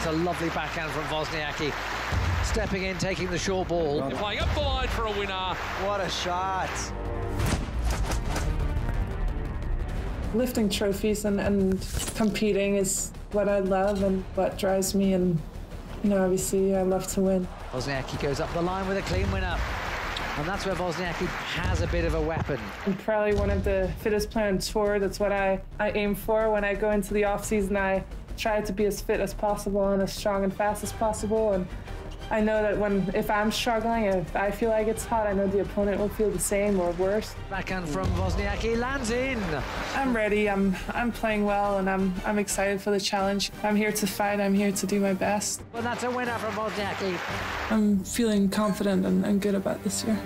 It's a lovely backhand from Wozniacki. Stepping in, taking the short ball. They're playing up the line for a winner. What a shot. Lifting trophies and, and competing is what I love and what drives me. And, you know, obviously, I love to win. Wozniacki goes up the line with a clean winner. And that's where Wozniacki has a bit of a weapon. I'm probably one of the fittest players on tour. That's what I, I aim for when I go into the off season. I try to be as fit as possible and as strong and fast as possible. And I know that when if I'm struggling, if I feel like it's hot, I know the opponent will feel the same or worse. Backhand from Wozniacki lands in. I'm ready. I'm I'm playing well, and I'm I'm excited for the challenge. I'm here to fight. I'm here to do my best. Well, that's a winner from Wozniacki. I'm feeling confident and, and good about this year.